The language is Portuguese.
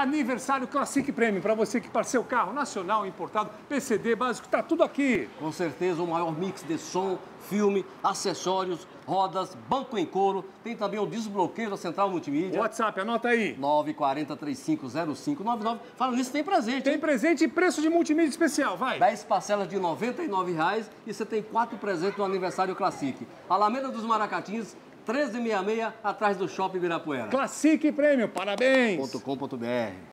Aniversário Classic Premium, para você que para seu carro nacional, importado, PCD, básico, tá tudo aqui. Com certeza o maior mix de som, filme, acessórios, rodas, banco em couro. Tem também o desbloqueio da central multimídia. WhatsApp, anota aí. 940 350599. Falando nisso, tem presente. Tem hein? presente e preço de multimídia especial, vai. 10 parcelas de R$ 99,00 e você tem quatro presentes no aniversário Classic. Alameda dos Maracatins, 1366, atrás do Shopping Ibirapuera. Classic Premium, parabéns. .com.br